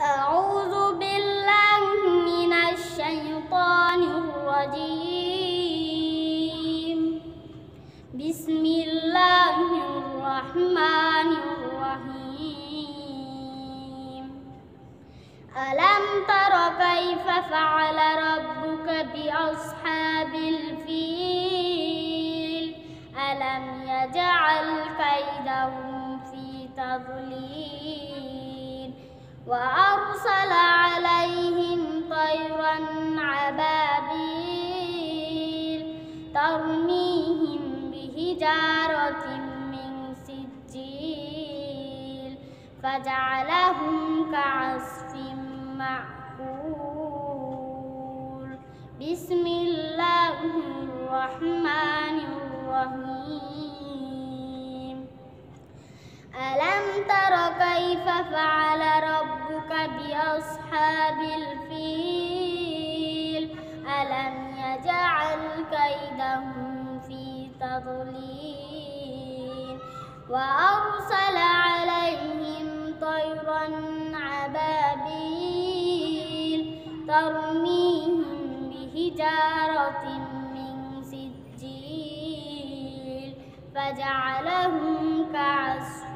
أعوذ بالله من الشيطان الرجيم. بسم الله الرحمن الرحيم. ألم تر كيف فعل ربك بأصحاب الفيل؟ ألم يجعل كيدهم في تضليل؟ وأرسل عليهم طيرا عبابيل ترميهم بحجارة من سجيل فجعلهم كعصف معقول. بسم الله الرحمن الرحيم. ألم تر كيف فعل بأصحاب الفيل ألم يجعل كيدهم في تضليل؟ وأرسل عليهم طيرا عبابيل ترميهم بحجارة من سجيل فجعلهم كعصف